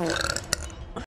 Oh.